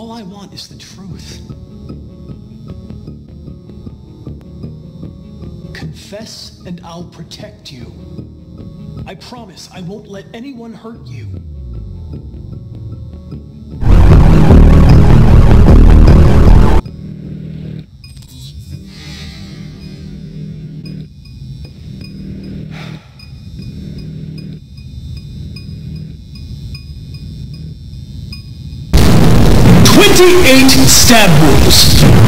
All I want is the truth. Confess and I'll protect you. I promise I won't let anyone hurt you. Twenty-eight stab wounds.